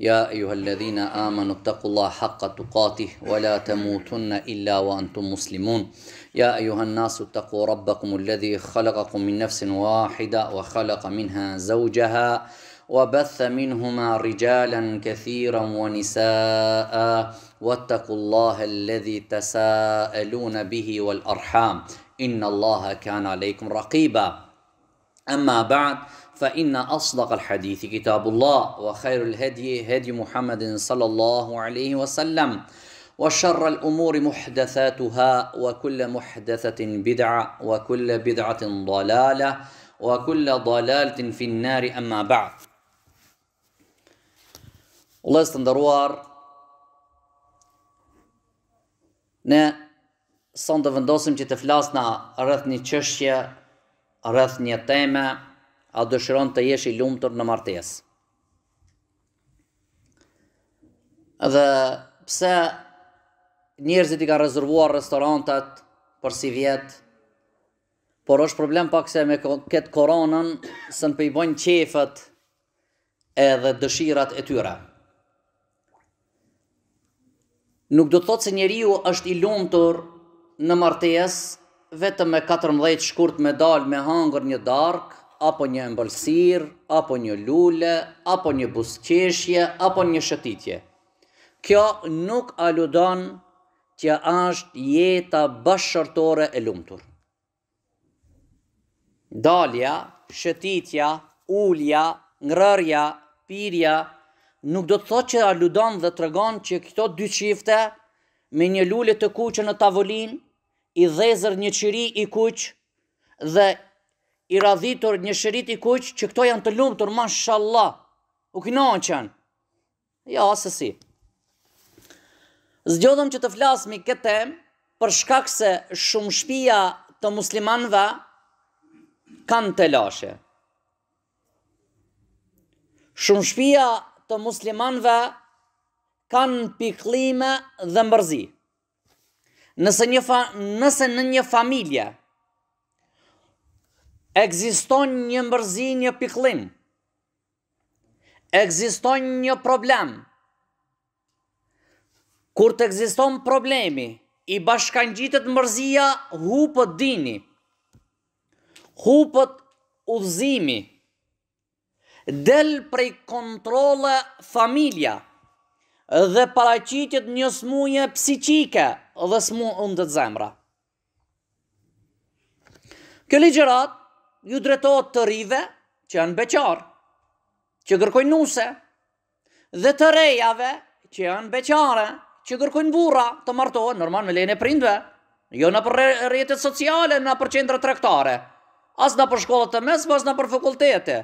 يا ايها الذين امنوا اتقوا الله حق تقاته ولا تموتن الا وانتم مسلمون يا ايها الناس اتقوا ربكم الذي خلقكم من نفس واحده وخلق منها زوجها وبث منهما رجالا كثيرا ونساء واتقوا الله الذي تساءلون به والارحام إن الله كان عليكم رقيبا أما بعد فإن أصدق الحديث كتاب الله وخير الهدي هدي محمد صلى الله عليه وسلم وشر الأمور محدثاتها وكل محدثة بدعة وكل بدعة ضلالة وكل ضلالة في النار أما بعد Vëllezër të nderuar, ne sonte vendosëm që të flasna rreth një çështje, rreth një teme, a dëshiron të jesh i lumtur në martesë? Dhe pse njerëzit i ka rezervuar restorantat për si vjet, por është problem pak se me këtë koronën se në po i bojnë qefët edhe dëshirat e tyre. Nuk do të thotë se njeriu është i lumtur në martesë vetëm me 14 shkurt me dalë me hangër një darkë, apo një embëlsirë, apo një lule, apo një buzëqeshje, apo një shëtitje. Kjo nuk aludon që është jeta bashkëshortore e lumtur. Dalja, shëtitja, ulja, ngrërja, pirja, nuk do të thotë që aludon dhe tregon që këto dy çifte me një lule të kuqe në tavolinë, i dhezur një qiri i kuq dhe i radhitur një shirit i kuq që këto janë të lumtur, mashallah, u kënaqën. Jo, assesi. Zgjodhëm që të flasmi këtë temë për shkak se shumë shpia të muslimanëve kanë telashe. Shumë shpia të muslimanëve kanë pikëllime dhe mërzi. Nëse, një fa, nëse në një familje ekziston një mërzi, një pikëllim, Ekziston një problem. Kur të ekziston problemi, i bashkangjitet mërzia hupët dini, hupët udhëzimi, del prej kontrole familja dhe paraqitet një smuje psiqike dhe smundet zemra. Kjo ligjëratë ju drejtohet të rive që janë beqar, që kërkojnë nuse, dhe të rejave që janë beqare, që kërkojnë burra të martohen, normal me lejen e prindve, jo nëpër rrjetet sociale, nëpër qendra tregtare, as nëpër shkolla të mesme, as nëpër fakultete.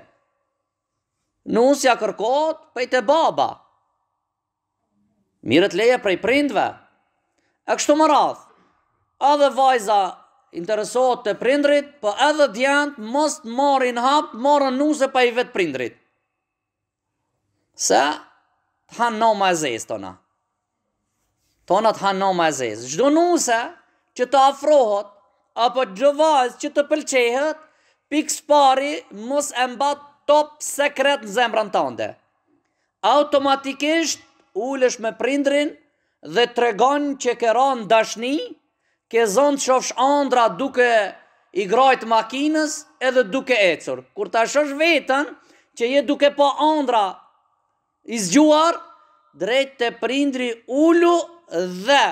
Nusja kërkohet prej te baba, Mirret leje prej prindve. E kështu me radhë. Edhe vajza interesohet te prindrit, po edhe djent mos të marrin hap, marrën nuse pa i vetë prindrit. Se të hanë noma e zezë tona. Tona të hanë noma e zezë. Çdo nuse që të afrohet, apo çdo vajzë që të pëlqehet, pikësëpari mos e mba top sekret në zemrën tënde. Automatikisht ulesh me prindrin dhe tregon që ke ra në dashni, ke zënë të shohsh andra duke i grajt makinës edhe duke ecur. Kur ta shohsh veten që je duke pa andra i zgjuar, drejt te prindri ulu dhe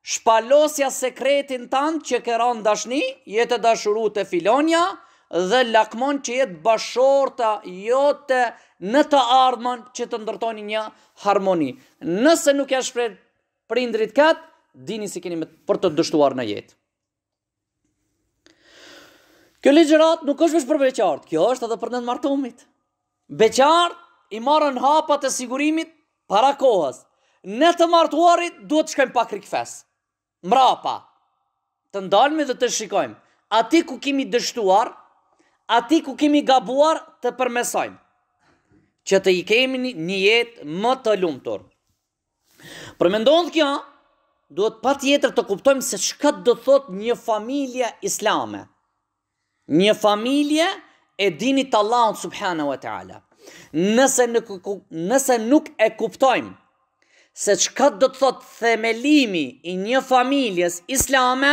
Shpalosja sekretin tand që ke ra në dashni, je të dashuru te filonia dhe lakmon që t'jetë bashkshortja jote në të ardhmen që të ndërtoni një harmoni. Nëse nuk ia shpreh prindërit këtë, dini si keni për të dështuar në jetë. Kjo ligjëratë nuk është vetëm për beqartë, kjo është edhe për ne t'martumit. Beqartë i marrën hapat e sigurimit para kohës. Ne të martuarit duhet të shkojmë pak rikfes. Mrapa. Të ndalmi dhe të shikojmë. Aty ku kemi dështuar, aty ku kemi gabuar të përmesojmë. Që t'i kemi një jetë më të lumtur. Për me ndodhë kjo, duhet patjetër të kuptojmë se çka do thotë një familje islame. Një familje e dinit të Allahut subhanahu wa ta'ala. Nëse nuk, nëse nuk e kuptojmë se çka do të thotë themelimi i një familjes islame,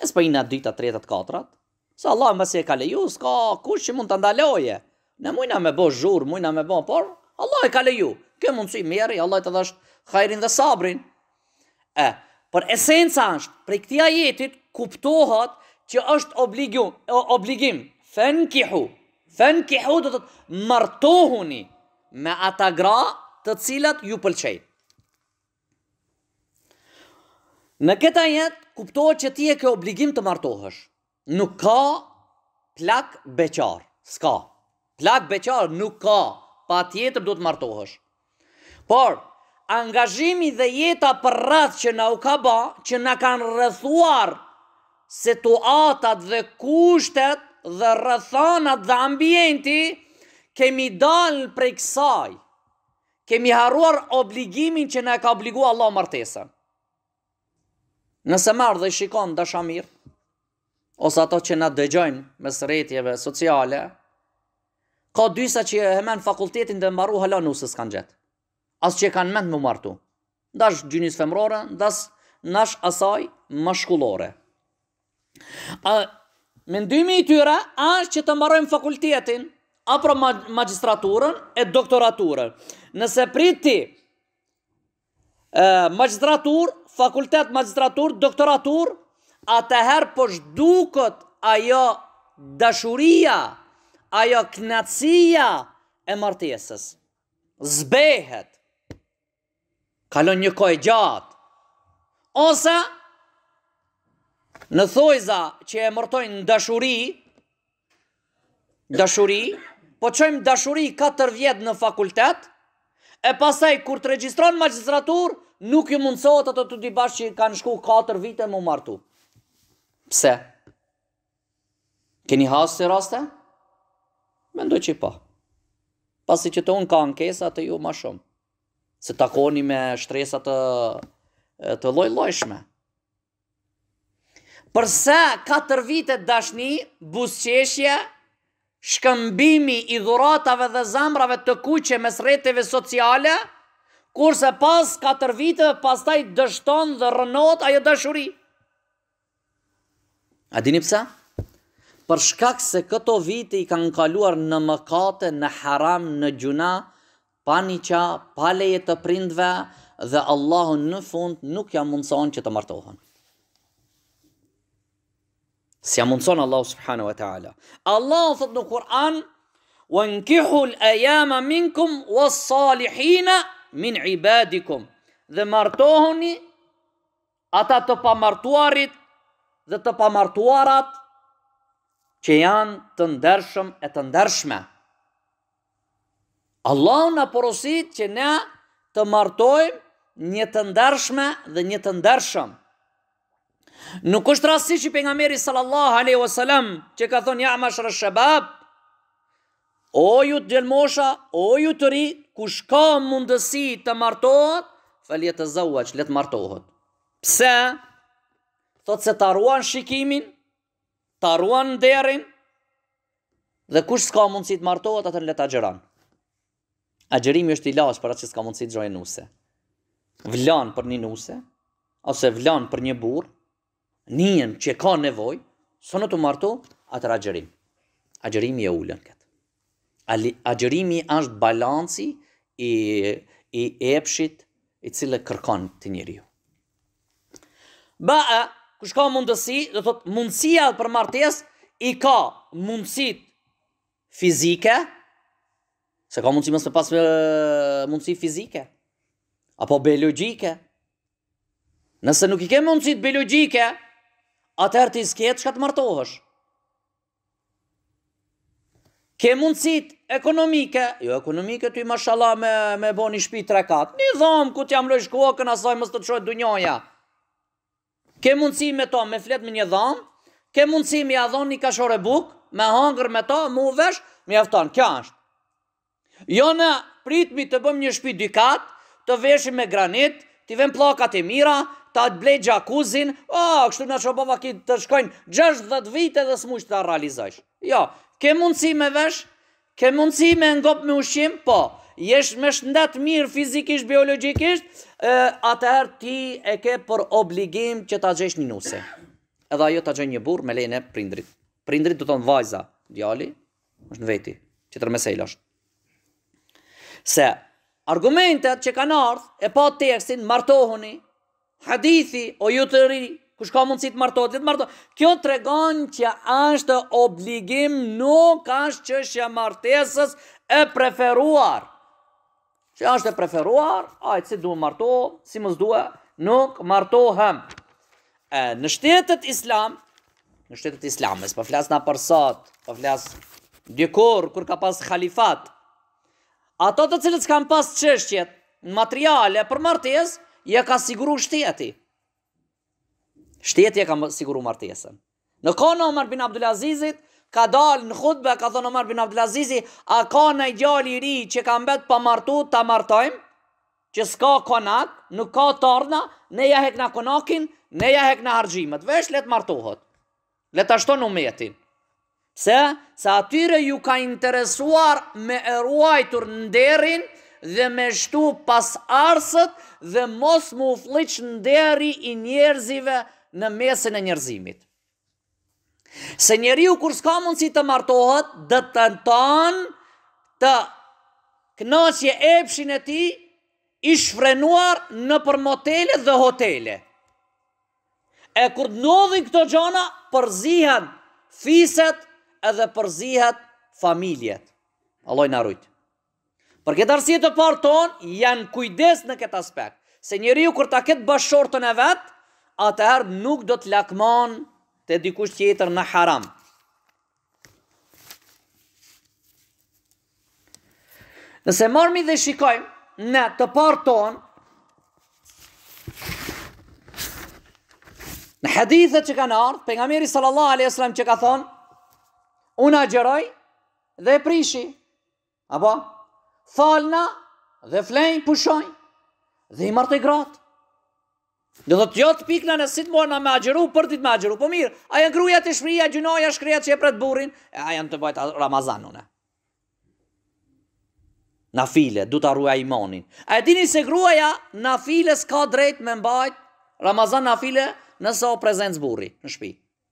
E s'po hina t'dytat, t'tretat, të katërtat, se Allah mbasi e ka leju, s'ka kush që mund ta ndalojë. Ne mujna me bo zhurmë, mujna me bo, por Allah e ka leju. Ki mundësi merri, Allahu të dhashtë hajrin dhe sabrin. E, por esenca është, prej këti ajetit kuptohat që është obligim, fenkihu, fenkihu do të martohuni me ata gra të cilat ju pëlqejnë. Në kët ajet kuptohet që ti e ke obligim të martohesh. Nuk ka plak beqar. S'ka. Plak beqar nuk ka. Patjetër duhet të martohesh. Por, angazhimi dhe jeta përreth që na u ka ba, që na kanë rrethuar situatat dhe kushtet dhe rrethanat dhe ambienti, kemi dalë prej kësaj. Kemi harruar obligimin që na e ka obliguar Allahu martesën. Nëse marr dhe shikon dashamir ose ato që na dëgjojnë mes rrjeteve sociale, ka disa që edhe fakultetin e mbaru hala nuse s'kanë gjetë. As që e kanë mend me u martu. ndaj gjinisë femërore, ndaj asaj mashkullore. A, mendimi i tyre është që të mbarojmë fakultetin, apo magistraturën e doktoraturën. Nëse pret ti magistratur, fakultet magistratur, doktoratur, atëherë po zhduket ajo dashuria, ajo kënaqësia e martesës. Zbehet. Kalon një kohë e gjatë. Ose në thonjëza që emërtojnë dashuri, dashuri, po çojmë dashuri 4 vjet në fakultet, e pastaj kur të regjistron magistratur, nuk ju mundësohet ata të dy bashkë që kanë shku 4 vite me u martu. Pse? Keni hasë ksi raste? Mendoj që po. Pasi që të unë ka ankesa te ju ma shumë. Se takoni me shtresa të lloj-llojshme. Përse 4 vite dashni, buzëqeshje, shkëmbimi i dhuratave dhe zemrave të kuqe mes rrjeteve sociale, kurse pas 4 viteve pastaj dështon dhe rrënohet ajo dashuri? A dini pse? Për shkak se këto vite i kanë kaluar në mëkate, në haram, në gjynah, pa niqah, pa leje të prindve dhe Allahu në fund nuk ja mundëson që të martohen. Si ja mundëson Allahu subhanu wa ta'ala. Allahu thotë në Kur'an, wa enkihul ejama minkum, wa salihina min ibadikum. Dhe martohoni Ata të pamartuarit dhe të pamartuarat që janë të ndershëm e të ndershme. Allahu na porosit që ne të martojmë një të ndershme dhe një të ndershëm. Nuk është rastësi që pejgamberi sallallahu alaihi wasallam që ka thonë ja mashar shabab O ju djelmosha, o ju të rinj, kush ka mundësi të martohet, feljetezevexh, le të martohet. Pse? Thotë se ta ruan shikimin, ta ruan nderin, dhe kush s'ka mundësi të martohet, atëherë le të agjëron. Agjërimi është ilaç për atë që s'ka mundësi të gjejë nuse. Vlen për një nuse, ose vlen për një burrë, Ndjen që ka nevojë, s'mun të martohet, atëherë agjërim. Agjërimi e ulën këtë. Agjërimi është balanci i, i epshit i cili kërkon të njeriu. Ba, kush ka mundësi, do të thotë, mundësia për martesë, i ka mundësit fizike, se ka mundësi mos me pas mundësi fizike, apo biologjike, Nëse nuk i ke mundësit biologjike, atëherë ti s'ke çka të martohësh. Ke mundësit ekonomike, jo ekonomike ty mashallah me me bo një shpi tre kat. Një dhom ku t'ia mlojsh kokën asaj mos ta shohë dunjoja. Ke mundësi me to, me flet me një dhom, ke mundësi me ia dhon një kafshore buk, me hangër me to, me u vesh, mjafton. Kjo është. Jo na, pritni të bëjmë një shpi dy kat, të veshim me granit, t'i vem pllakat e mira, ta blej xhakuzin, ah, kështu na, çun baba, ki të shkojnë gjashtëdhjetë vite dhe s'mujsh ta realizojsh. Jo, ke mundësi me vesh, ke mundësi me ngop me ushqim, po, je me shëndet mirë fizikisht, biologjikisht, atëherë ti e ke për obligim që ta gjesh një nuse. Edhe ajo ta gjejë një burrë me lejen e prindrit. Prindrit do të thotë vajza, djali, është n'veti, qetër mesele është. Se argumentet që kanë ardhë e pa tekstin, martohuni, hadithi, o ju të ri, kush ka mundësi të martohet, të martohet. Kjo tregon që është obligim, nuk është çështja e martesës e preferuar. Që është e preferuar, hajt si du martohem, si mos du, nuk martohem. E, në shtetet islam, në shtetet islame, s'po flas na për sot, po flas dikur, kur ka pas halifat, ato të cilët s'kan pas çështjet materiale për martesë, ja ka siguru shteti. Shteti ja ka siguru martesën. Në kohën e Omar bin Abdulazizit, ka dalë në hutbe, ka thënë Omar bin Abdulazizi, a ka naj djalë i ri që ka mbet pa martu, ta martojmë, që s'ka konak, nuk ka tardhna, ne ja hekna konakin, ne ja hekna harxhimet, veç le të martohet, le ta shton umetin. Se, se atyre ju ka interesuar me e ruajtur nderin dhe me shtu pasardhësit dhe mos m'u flliq nderi i njerëzive në mesin e njerëzimit. Se njeriu kur s'ka mundësi të martohet, do të tenton të kënaqë epshin e tij i shfrenuar nëpër motele dhe hotele. E kur ndodhin këto gjana, përzihen fiset edhe përzihet familjet. Allahi na rujt. Për këtë arsye të parët tonë janë kujdes në këtë aspekt, se njeriu kur ta ketë bashkëshortën e vet, atëherë nuk do të lakmon te dikush tjetër në haram. Nëse marrmi dhe shikojmë ne të parët tonë, në hadithet që kanë ardhë, Pejgamberi sallallahu alejhi wasallam që ka thonë, unë agjëroj dhe e prishi. Apo? Falna dhe flej, pushoj dhe i martoj gratë. Jo thotë ja pikna në sitë murna me agjëru, për ditë me agjëru, po mirë, a jo gruja te shpija, gjynah, shkreta që e pret burin, e a jam tu mbajt Ramazan une. Nafile, du ta ruj imonin. A e dini se gruaja nafile s'ka drejt me mbajt Ramazan nafile nëse o prezent burri në shpi.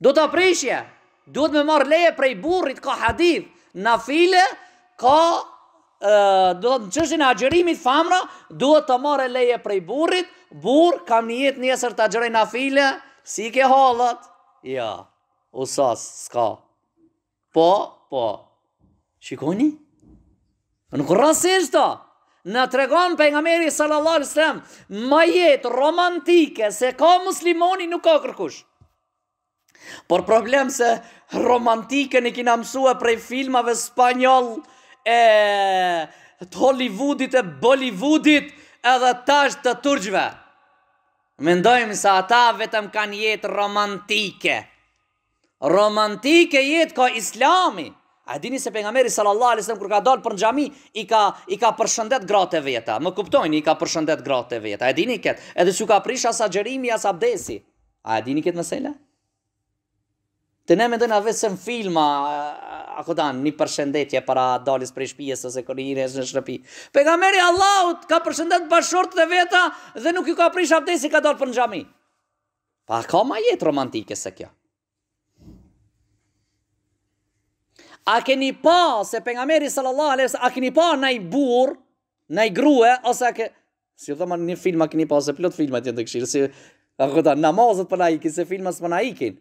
Do ta prishje, duhet me marr leje prej burrit, ka hadith, nafile, ka do të në çështjen e agjërimit femra, duhet të marrë leje prej burrit, burrë kam nijet nesër të agjëroj nafile, si i ke hallet? Jo, usas, s'ka. Po, po. Shikoni? Nuk rastësisht ta. Na tregon Pejgamberi sallallahu alajhi wasallam, ma jetë romantike se ka muslimoni nuk ka kërkush. Por problem se romantikën e kina mësu prej filmave spanjol e të Hollywoodit e Bollywoodit edhe tash të turqve. Mendojmë se ata vetëm kanë jetë romantike. Romantike jetë ka Islami. A dini se pejgamberi sallallahu alajhi wasallam kur ka dalë për në xhami i ka i ka përshëndet gratë e veta. Më kuptoni, i ka përshëndet gratë e veta. A dini kët? Edhe s'u ka prish as agjërimi as abdesi. A e dini këtë mesela? Te ne mendojnë veç në filma, a kupton, një përshëndetje para daljes prej shpijes ose kur hyn në shtëpi. Pejgamberi i Allahut ka përshëndet bashkëshortet e veta dhe nuk ju ka prish abdesi ka dalë për në xhami. A ka ma jetë romantike se kjo. A keni pa se Pejgamberi sallallahu alaihi wasallam a keni pa naj burrë, naj grue, ose a ke... Si dhe një film a keni pa, se plot filma jeni tu kshyr, si... A kupton, namazet po na ikin, se filmat s'po na ikin.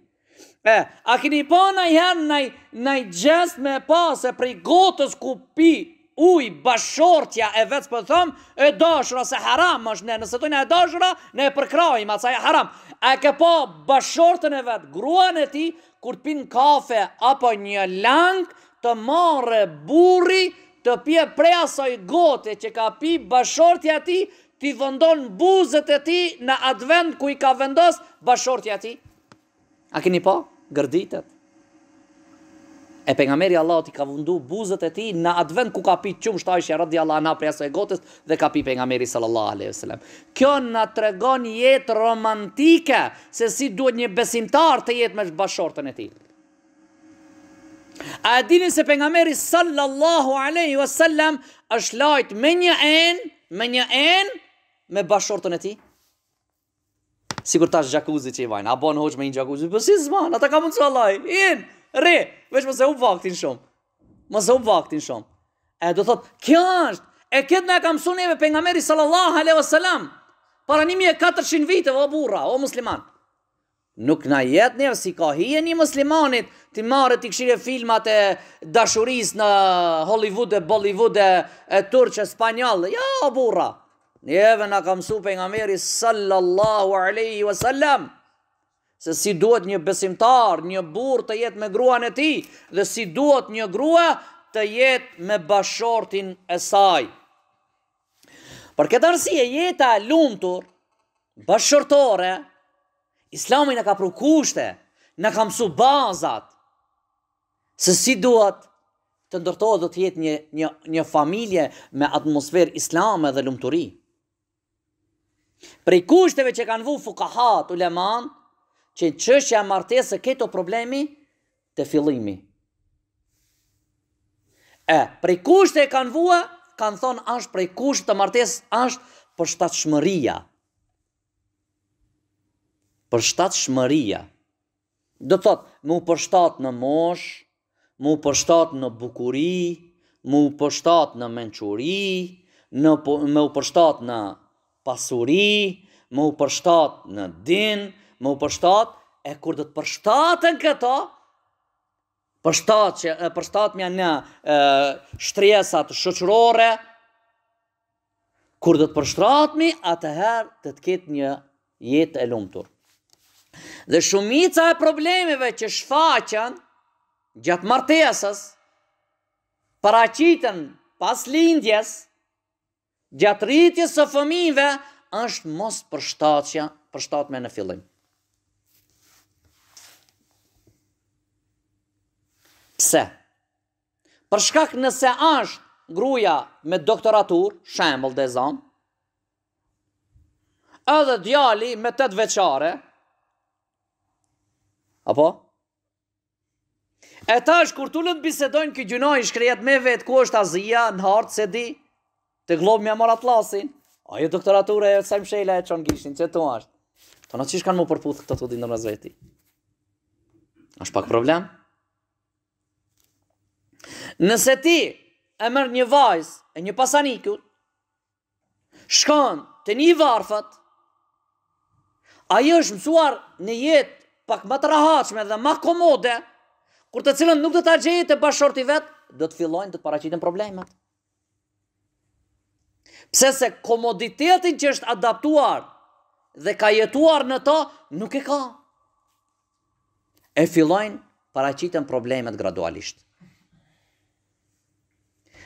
E, a keni pa najherë, naj gjest me pa, se prej gotës ku pi, Uj bashortja e vet s'po thom e dashura se haram është ne nëse dojna e dashura ne e përkrahim atë se e haram a e ke pa bashortën e vet gruan e tij kur të pin kafe apo një lang ta marre burri të pje prej asaj gote që ka pi bashortja e tij t'i vëndon buzët e tij në atë vend ku i ka vendos bashortja e tij. A keni pa? Gërditet. E pejgamberi Allahut i ka vundu buzët e tij në atë vend ku ka pi qumësht Aisha radhiyallahu anha prej asaj gotës dhe ka pi pejgamberi sallallahu alaihi wasallam. Kjo na tregon jetë romantike se si duhet një besimtar të jetë me bashkëshorten e tij. A e dini se pejgamberi sallallahu alaihi wasallam është lajt me një enë, me një enë me bashkëshorten e tij? Sikur tash xhakuzi që i thajnë. A bon hoxh me një xhakuzi? Po si s'ban, a ta ka mundsu Allahi. Hin, rri, veç mos e humb vaktin shumë. Mos e humb vaktin shumë. E do thot, kjo është. E këtë na e ka mësuar neve pejgamberi sallallahu alaihi wasallam. Para 1400 viteve o burra, o musliman. Nuk na jet neve s'i ka hije një muslimanit t'i marre t'i kshire filmat e dashuris në Hollywood e Bollywood e e turq e spanjoll ja o burra neve na ka mësu pejgamberi sallallahu alaihi wasallam se si duhet një besimtar një burr të jet me gruan e tij dhe si duhet një grua të jet me bashortin e saj Për këtë arsye jeta e lumtur bashkëshortore Islami na ka pru kushte, na ka mësu bazat, se si duhet të ndërtohet dhe të jetë një, një, një familje me atmosferë islame dhe lumturi. Prej kushteve që kanë vu fukahat, ulemat, që qështja e martesës, këto problemi, te fillimi. E, prej kushte e kanë vua, kanë thonë ashtë prej kushte të martesës ashtë përshtatshmëria. Përshtatshmëria. Do të thotë, m'u përshtat në mosh, m'u përshtat në bukuri, m'u përshtat në menquri, në, po, me u përshtat në pasuri, me u përshtat në din, me u përshtat, e kur do të përshtaten këto, përshtatje, e përshtatmja në e, shtresat shoqërore, kur do të përshtatmi, atëherë do të ketë një jetë e lumtur. Dhe shumica e problemeve që shfaqen gjatë martesës, paraqiten pas lindjes, Gjatë rritjes së fëmijëve është mospërshtatja, përshtatmëria në fillim. Pse? Për shkak nëse është gruja me doktoratur, shembull, të zëmë, edhe djali me 8-vjeçare, apo, E tash kur t'ulet, bisedojnë, ky gjynah i shkreti me e vet ku është Azia në hartë s'e di te globi, m'ia marrë atlasin. Ajo doktoratura e, sy mshela e çon gishtin, qe ktu asht. Po tash qysh kanë m'u përputh këta të dy ndërmjet veti. Asht pak problem. Nëse ti e merr një vajzë e një pasanikut, Shkon te një i varfët, ajo është mësuar në jetë pak ma të rahatshme dhe ma komode, kur të cilën nuk do ta gjejë te bashkëshorti i vet, do të fillojnë, do të paraqiten problemet. Pse se komoditetin që është adaptuar dhe ka jetuar në ta, nuk e ka. e fillojnë paraqiten problemet gradualisht.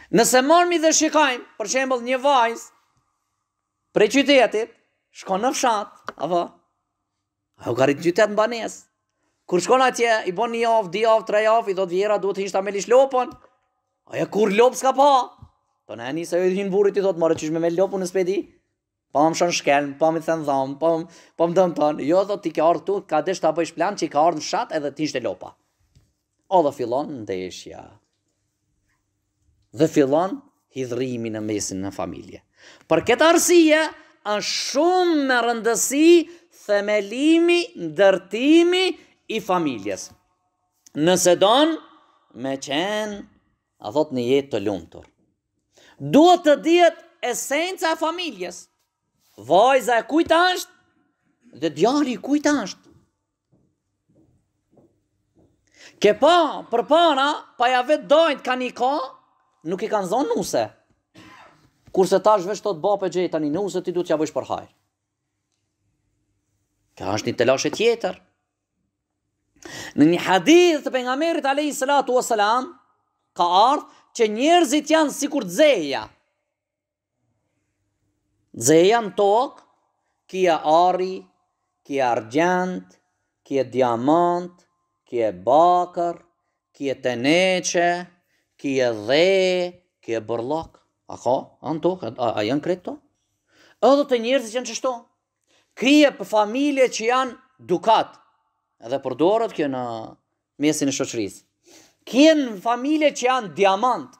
Nëse marrim dhe shikojmë, për shembull një vajzë, prej qytetit, shkon në fshat, apo, ajo u ka rrit n'qytet, në banesë, kur shkon atje, i bon një javë, dy javë, tre javë, i thotë vjehrra, duhet të hish ta melish lopën, ajo kurrë lopë s'ka pa, po nis e i hin burrit, i thotë more qysh me mel lopën, unë s'po di, Po më mshon shkelm, po më then dhamb, po po më dëmton. Jo thotë ti ke ardhur këtu, ke dashtë ta bësh plan që ke ardhur në fshat edhe t'ishte lopa. O dhe fillon ndeshja. Dhe fillon hidhërimi në mesin e familjes. Për këtë arsye është shumë me rëndësi themelimi, ndërtimi i familjes. Nëse don me qenë Atëherë një jetë të lumtur. Duhet të dihet esenca e familjes. Vajza e kujt asht dhe djali i kujt asht. Ke pa, përpara, pa e vet dajën te ka ni ka, nuk i kanë zonë nuse. Kurse tash veç thotë babë, e gjeta një nuse, ti duhet t'ia bojsh për hajr. Kjo asht një telashe tjetër. Në një hadith të Pejgamberit alejhi salatu ve selam, ka ardhë që njerëzit janë sikur xehja. Xehja në tokë, ke ari, ke argjend, ke diamant, ke bakër, ke teneqe, ke dhe, ke bërllok. A ka? A n'tokë a janë krejt kto? Edhe te njerëzit janë qështu? Ke familje që janë dukat. Edhe përdoret kjo në mesin e shoqërisë. Ke familje që janë diamant.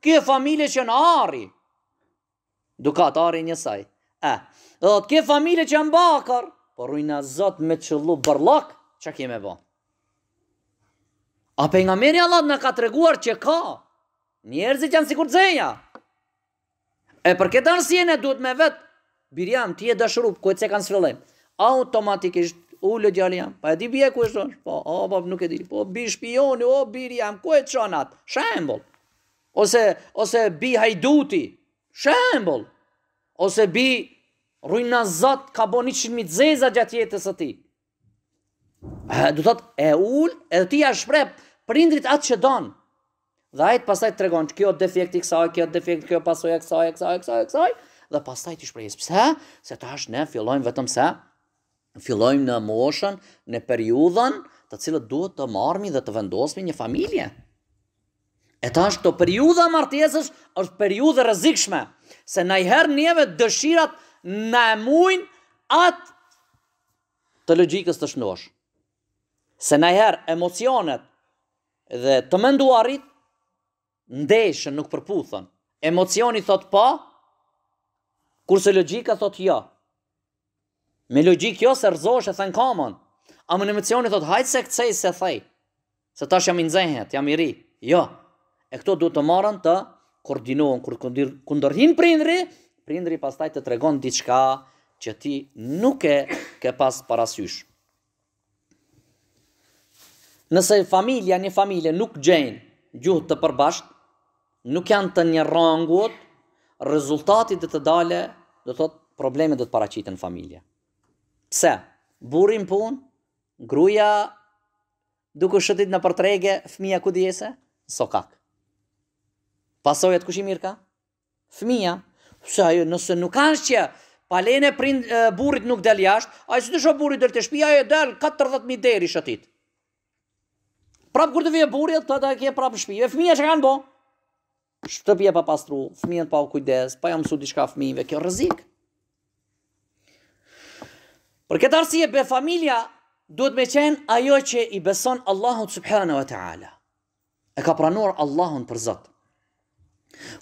Ke familje që janë ari. Dukat ari njësaj. E, dhe do të ke familje që janë bakar. Por rujna zot me qëllu bërlok, ça ki me bo? A pejgamberi Allah na ka treguar që ka, njerëzit janë sikur te xehja. E për këtë arsye ne duhet me vet biri jem, ti je dashuru, kujt ke qëllim. Automatikisht ulë djali jem. Pa e di bi e kujt është. Po, o bab nuk e di. Po bi shpioni, o biri jem, ku e çon atë? Shembull. Ose ose bi hajduti. Shembull. Ose bi rujna Zot ka bo 100 mijë zeza gjatë jetës së tij. Do thot e ul, edhe ti ja shpreh prindërit atë që don. Dhe ai pastaj t'tregon kjo defekt i kësaj, kjo defekt, kjo pasojë e kësaj, e kësaj, e kësaj, e kësaj, dhe pastaj ti shpreh. Pse? Se tash ne fillojmë vetëm se fillojmë në moshën, në periudhën, të cilën duhet të marrmi dhe të vendosmi një familje. E tash te kjo periudha e martesës, është periudhë e rrezikshme, se najherë neve dëshirat na e mujnë atë të logjikës të shnoshë. Se najherë emocionet dhe të menduarit ndeshen nuk përputhen. Emocioni thot pa, po, kurse logjika thot jo. Me logjikë jo se rrëzohesh e then kamën. Ama emocioni thot hajt se kcej, s'e thej. Se tash jam i nxehtë, jam i ri. Jo. E këto duhet të merren të koordinohen kur ndërhyn prindi, prindi pastaj të tregon diçka që ti nuk e ke pas parasysh. Nëse familja, një familje nuk gjejnë gjuhë të përbashkët, nuk janë të një rangut, rezultati do të dalë, do të thotë, probleme do të paraqiten n'familje. Pse? Burri n'punë, gruja Duke shëtit nëpër trege, fëmija ku do t'jesë? Në sokak. Pasojat kush i merr ka? Fëmija. Se ajo nëse nuk ka asgjë, pa lenë e prindit, e burrit nuk del jashtë, ajo si të shoh burri del te shpia ajo del 40000 deri shëtit. Prap kur të vijë burri, ajo, ta ke prap në shtëpi. E fëmija çka kanë bo? Shtëpi e papastru, fëmijët pa u kujdes, pa ja mësu diçka fëmijve, kjo rrezik. Për këtë arsye be familja duhet me qenë ajo që i beson Allahut subhanahu wa taala. E ka pranuar Allahun për Zot.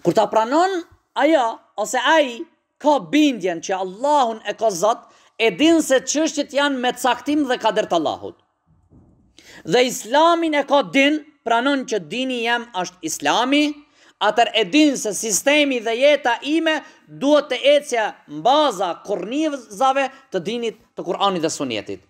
Kur ta pranon ajo ose ai ka bindjen që Allahun e ka Zot, e din se çështjet janë me caktim dhe kader të Allahut. Dhe Islamin e ka din, pranon që dini jem është Islami, atëherë e din se sistemi dhe jeta ime duhet të ecë n'bazë kornizave të dinit të Kur'anit dhe Sunnetit.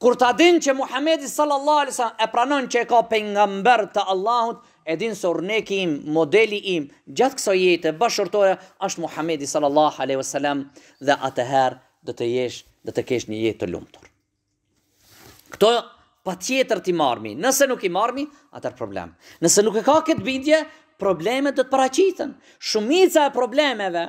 Kur ta din që Muhamedi sallallahu alaihi wasallam e pranon që e ka pejgamber të Allahut, E din se urneki im, modeli im, gjatë kësaj jete bashkëshortore është Muhamedi sallallahu alejhi ve selam dhe atëherë do të jesh, do të kesh një jetë të lumtur. Këto patjetër t'i marrmi, nëse nuk i marrmi, atëherë problem. Nëse nuk e ka këtë bindje, problemet do të paraqiten. Shumica e problemeve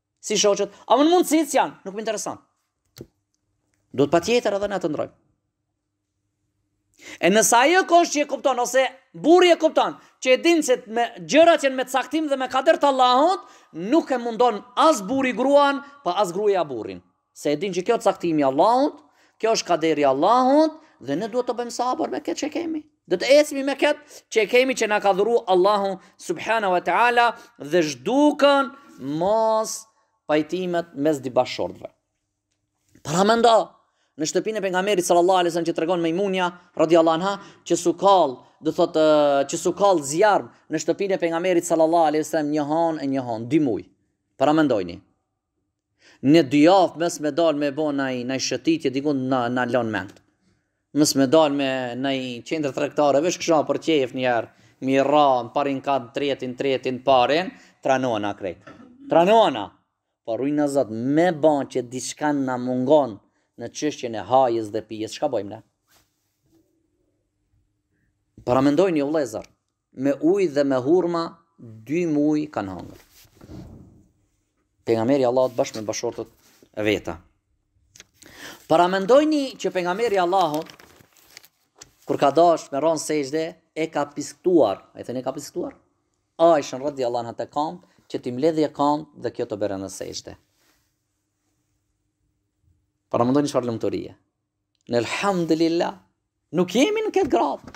Si shoqet, a më në mundësit si janë, nuk më intereson. Duhet patjetër edhe ne të ndrojmë. E nëse ajo kosh që e kupton, ose burri e kupton, që e din se gjërat janë me caktim dhe me kader të Allahut, nuk e mundon as burri gruan, po as gruja burrin. Se e din që kjo caktimi i Allahut, kjo është kaderi i Allahut dhe ne duhet të bëjmë sabër me këtë që kemi. Do të ecmi me këtë që kemi që na ka dhuru Allahu subhanahu wa taala dhe zhduken mospajtimet mes dy bashkëshortëve. Paramendo në shtëpinë e pejgamberit sallallahu alaihi wasallam që tregon Mejmunia radhiyallahu anha që s'u kall do thotë që s'u kall zjarm në shtëpinë e pejgamberit sallallahu alaihi wasallam një han e një han dy muj. Paramendojni. Ne dy javë mes me dal me bo naj, naj shëtitje diku na, na lon mendja. Mes me dal me naj qendër tregtare, veç kshtu për qef njëherë, me i ra, në parin kat, tretin, tretin, parin, tranohna krejt. Tranohna! Po ruajna Zot, me ba që diçka na mungon në çështjen e hajës dhe pijes, çka bojmë ne? Paramendojeni vllezër. me ujë dhe me hurma dy muaj kanë hangër. Pejgamberi Allahut bashkë me bashortët e veta. Paramendojni që pejgamberi Allahut kur ka dashur me ra në sexhde e ka pickuar, është thënë e ka pickuar Aishen radhiyallahu anha te kamt që t'i mbledhë kamt dhe ky të bjerë në sexhde. Paramendojni çfarë lumturie. Ne alhamdulillah nuk jemi në këtë gradë.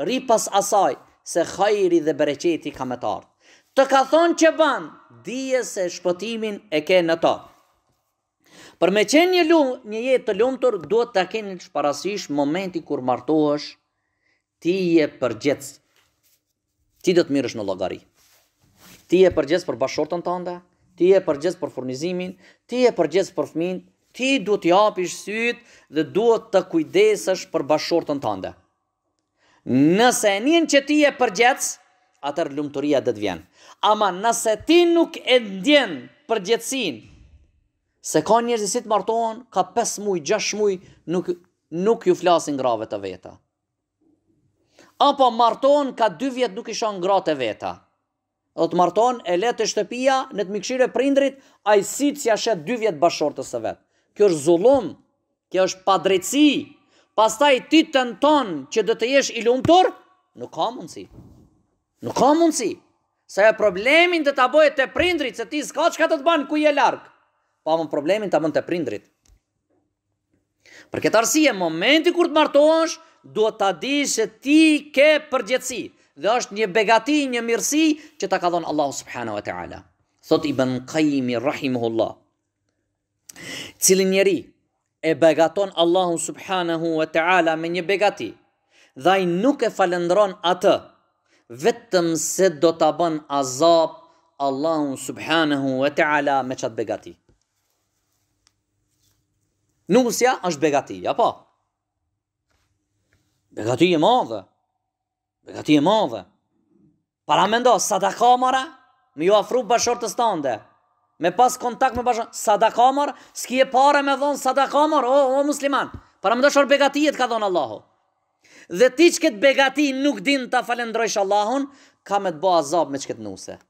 Rri pas asaj, se hajri dhe bereqeti ka me të ardhë. Të ka thonë që ban, dije se shpëtimin e ke në të. Për me qenë një, lum, një jetë të lumtur, duhet ta kesh parasysh momenti kur martohesh, ti je përgjegjës. Ti do të mirresh në llogari. Ti je përgjegjës për bashkëshorten tande, ti je përgjegjës për furnizimin, ti je përgjegjës për fmijën, ti duhet t'i hapish sytë dhe duhet të kujdesesh për bashkëshorten tande. Nëse e ndjen që ti je përgjegjës, atëherë lumturia do të vjen. Ama nëse ti nuk e ndjen përgjegjësinë, se ka njerëz që si të martohen, ka 5 muaj, 6 muaj nuk nuk ju flasin grave të veta. Apo martohen ka 2 vjet nuk i shohin gratë e veta. Do të marton e le te shtëpia nën mbikëqyrje prindrit, ai sytë s'ja sheh dy vjet bashkëshortes së vet. Kjo është zullum, kjo është padrejtësi. Pastaj ti tenton që do të jesh i lumtur, nuk ka mundësi. Nuk ka mundësi. Se ajo problemin do ta bëjë te prindrit, se ti s'ka çka do të bën ku je larg. Po ama problemin ta bën te prindrit. Për këtë arsye, momenti kur të martohesh, duhet ta dish se ti ke përgjegjësi dhe është një begati, një mirësi që ta ka dhënë Allahu subhanahu wa taala. Thotë Ibn Kajimi rahimahullah. Cilin njeri e begaton Allahu subhanahu wa taala me një begati, dhe ai nuk e falëndron atë, vetëm se do ta bën azab Allahu subhanahu wa taala me çat begati. Nusja është begati, apo? Begati e madhe. Begati e madhe. Paramendo, sadaka marr, me ju afru bashkëshortes tande. Me pas kontakt me bashkëshorten, sadaka marr, s'kie pare me dhonë, sadaka marr, o, o, musliman. Paramendo, çfarë begatie të ka dhonë Allahu. Dhe ti çkët begati nuk din ta falendrojsh Allahun, ka me të bo azab me çkët nuse.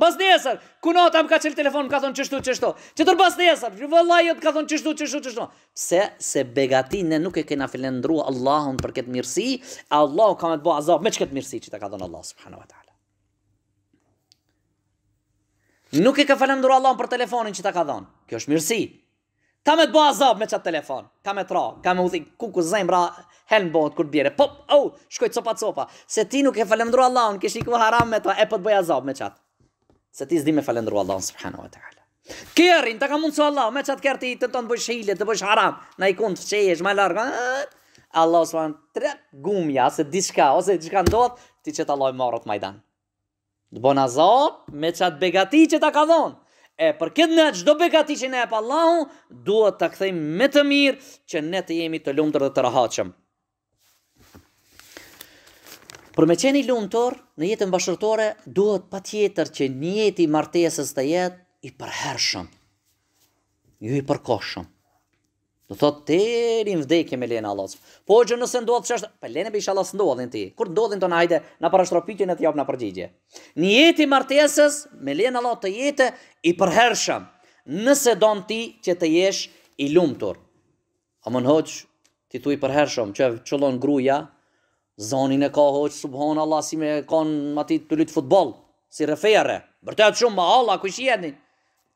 Pasnesër, kunata më ka çelë telefon, më ka thonë qështu, qështu. Tjetër pasnesër, vëllai yt ka thonë qështu, qështu, qështu. Pse, se begati ne nuk e kena falendru Allahun për këtë mirësi, e Allahu ka me të bo azab me çkët mirësi që ta ka dhonë Allahu, subhanahu wa ta'ala. Nuk e ke falendru Allahun për telefonin që ta ka dhonë. Kjo është mirësi. Ka me të bo azab me qat telefon, ka me t'ra, ka me u thi kuku zemra helm bohet kur të bjere. Po, au, shkoi copa copa, se ti nuk e ke falendru Allahun, ke shiku haram me ta, e po të bëj azab me qat. Se ti s'di me falendru Allahun subhanahu wa ta'ala. Kerrin, ta ka mundësu Allahu, me qat kerr ti tenton të bëjsh hile, të bëjsh haram, najkund të fshehesh ma larg, Allahu subhanahu, t'ra guma, ose diçka, ose diçka ndodh, t'i qet Allahu marret mejdan. Të bën azab me çat begati që ta ka dhënë. E për këtë ne çdo begati që na e jep Allahu, duhet ta kthejmë me të mirë që ne të jemi të lumtur dhe të rehatshëm. Për me qenë i lumtur, në jetën bashkëshortore, duhet patjetër që nijeti i martesës të jetë i përhershëm, jo i përkohshëm. Do thotë deri në vdekje me lejen e Allahut. Po hoxhë nëse ndodh qështu, po po lene be inshallah s'ndodhin ti. Kur ndodhin ton hajde na parashtro pytjen e të japna përgjigje. Nijeti i martesës me lejen e Allahut të jetë i përhershëm. Nëse don ti që të jesh i lumtur. Aman hoxhë ti thua i përhershëm që qëllon gruaja Zonin e ka hoxhë subhanallah si me e kan ati tu lujt futboll si referi. Vërtet shumë mahalla kush je ti?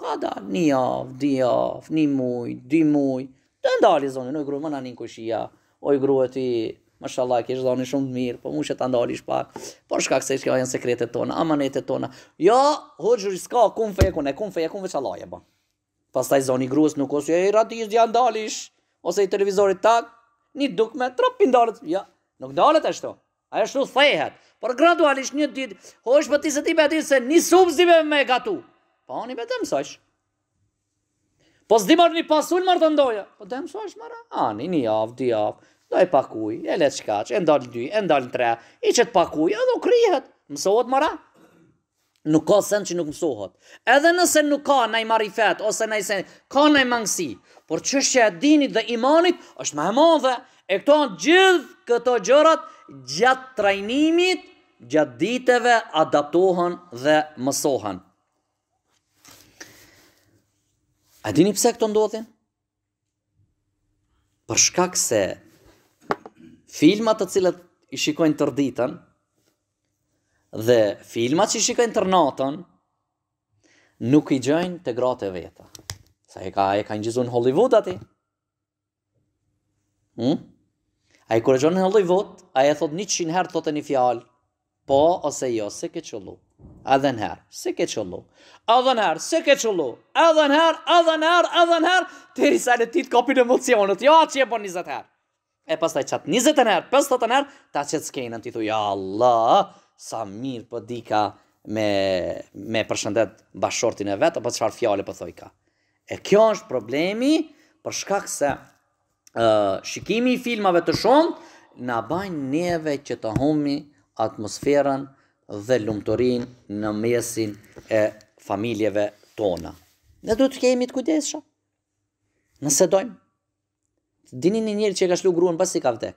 Kadal një javë, dy javë, një muj, dy muj. Të ndali zonin, oj grua më nanin kushia. Oj grua ti Mashallah, ke zhdoni shumë të mirë, po munesh ta ndalish pak. Po shka këse që janë sekretet tona, amanetet tona. Jo, hoxhë s'ka, kun fejë, kun e kun fejë, kun veç Allah e bon. Pastaj zoni gruas nuk osht i radios ja ndalish ose i televizorit tak, një dugme, trap i ndalet. Ja, nuk ndalet ashtu. Ajo ashtu thehet. Por gradualisht një ditë, hoxh po ti se di po ti se një s'po di me gatu. Po ani me të mësu. Po s'di more një pasul more ta ndreq. Po të mësoj more. Ani, një javë, dy javë. Do e pakuj, e le çikaq, e ndalë dy, e ndalë tre. I qet pakuj, edhe kryhet. Mësohet more. Nuk ka send që nuk mësohet. Edhe nëse nuk ka naj marifet, ose naj send, ka naj mangësi. Por çështja e dinit dhe imanit është ma e madhe. E këto gjithë këto gjërat gjatë trajnimit, gjatë ditëve adaptohen dhe mësohen. A dini pse këto ndodhin? Për shkak se filmat të cilat i shikojnë tërë ditën dhe filmat që i shikojnë tërë natën nuk i gjojnë te gratë e veta. Se ata e kanë inçizu në Hollywood aty? Hmm? Ai kur e gjon në Hollywood, ai e thot 100 herë thote një fjalë, Po ose jo, s'e ke qëllu. Edhe një herë, s'e ke qëllu. Edhe një herë, s'e ke qëllu. Edhe një herë, edhe një herë, edhe një herë. Derisa ne ty të kapin emocionet. Jo, atë që e bon 20 herë. E pastaj qatë 20 herë, 50 herë, ta qet skenën, ti thu, ja Allah, sa mirë po dika me, me përshëndet bashkëshorten e vetë, apo çfarë fjale po thojka. E kjo është problemi, për shkak se shikimi i filmave të shumtë na bajnë neve që ta humbim atmosferën dhe lumturinë në mesin e familjeve tona. Ne duhet të jemi të kujdesshëm. Nëse dojmë. Dini një njeri që e ka çlu gruan pasi ka vdek.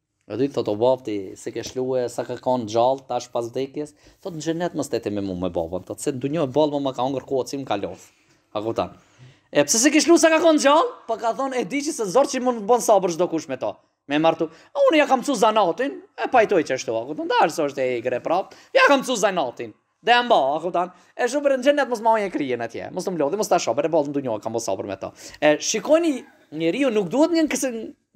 Djali thot o bab ti s'e ke çlue sa ka kon gjall tash pas vdekjes thot në xhenet mos t'jetë me mu me babën thot se në dunja vallahi ma ka hongër kocin më ka lodh a kupton e pse s'e ke çlu sa ka kon gjall po ka thon e di që se zor që mund të bën sabër çdokush me to me martu a unë ja kam msu zanatin e pajtoj çashtu a kupton pak është e egër e prap ja kam msu zanatin Dhe e mba, a kupton? E shumë, po në xhenet mos ma e kthen atje. Mos t'më lodhi, mos ta shoh, por e boll në dunja kam ba sabër me to. E shikoni, njeriu nuk duhet në kësi,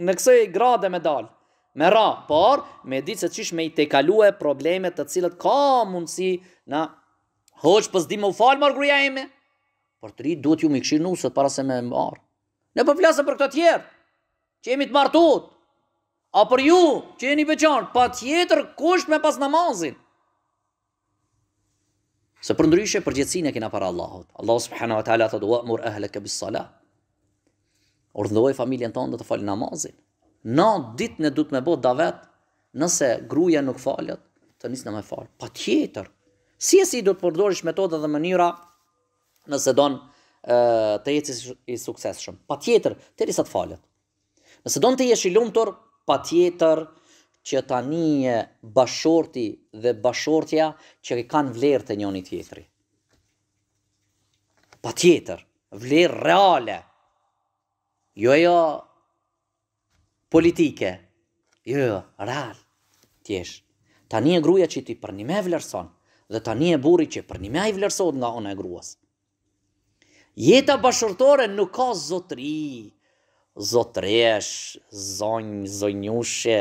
në kso grade me dal. Me ra, por me ditë se çish me i tejkalue probleme të cilat ka mundësi na hoq pse s'di me fal namaz gruja eme. Por të rinjtë duhet ju me kshyrë nuset para se me marrë. Ne po flasëm për këto tjerë që jemi të martut, e për ju, që jeni beqarë, patjetër kusht me pas namazin. Se përndryshe përgjegjësinë e kena para Allahut. Allahu subhanahu wa taala thotë: "Wa'mur ahlaka bis-salah." Urdhëroje familjen tande të falin namazin. Me ditë ne duhet me bo davet, nëse gruaja nuk falet, të nisë me fal. Patjetër. Si e si duhet të përdorish metoda dhe mënyra nëse don të jesh i suksesshëm. Patjetër, derisa të falet. Nëse don të jesh i lumtur, patjetër që ta nije bashkëshorti dhe bashkëshortja që e kanë vlerën te njëri tjetri. Patjetër, vlerë reale. Jo jo politike. Jo jo, real. Të jesh. Ta nije gruaja që ti përnime e vlerëson dhe ta nije burri që përnime ai vlerësohet nga ana e gruas. Jeta bashkëshortore nuk ka zotëri, zotëreshë, zonjë, zonjushe,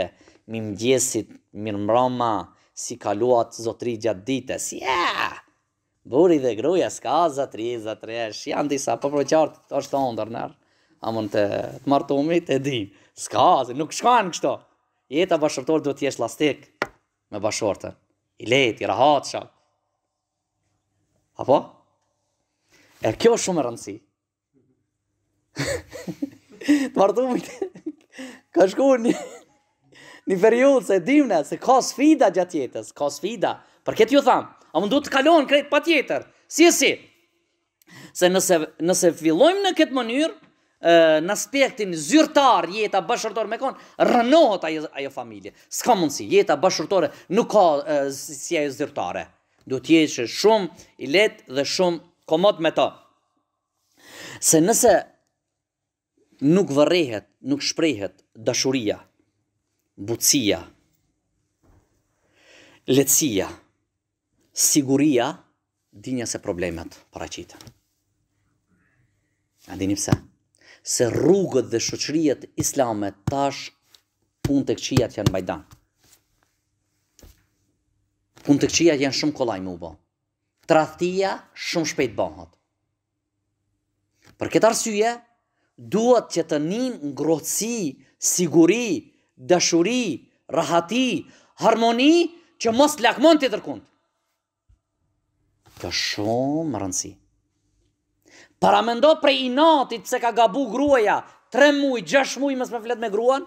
mirëmëngjesi, mirëmbrëma, si kaluat zotëri gjatë ditës, yeah! Burri dhe gruaja s'ka zotëri, zotëreshë, janë disa po provojnë, tash është ëndërr, ner. Ama të martumit e dinë. S'ka, se nuk shkon kështu. Jeta bashkëshortore duhet të jesh lastik me bashkëshorten. I lehtë, i rahatshëm. Apo? E kjo shumë me rëndësi. të martum Ka shku një, një periudhë se e dim ne, se ka sfida gjatë jetës, ka sfida. Për këtë ju thamë, amo duhet të kalon krejt patjetër, si e si. se nëse nëse fillojmë në këtë mënyrë në aspektin zyrtar jeta bashkëshortore me kon rrënohet ajo ajo familje s'ka mundsi jeta bashkëshortore nuk ka e, si ajo zyrtare duhet të jesh shumë i lehtë dhe shumë komod me to se nëse Nuk vërehet, nuk shprehet dashuria, butësia, lehtësia, siguria, dinie se problemet paraqiten. A dini pse? Se rrugët dhe shoqëritë islame tash punët e këqija janë mejdan. Punët e këqija janë shumë kollaj m'u bo. Tradhtia shumë shpejt bahet. Për këtë arsye, duhet që të ndin ngrohtësi, siguri, dashuri, rahati, harmoni që mos të lakmon tjetërkund. Kjo shumë me rëndësi. Paramendo prej inatit pse ka gabu gruaja, tre muj, gjash muj mos me flet me gruan?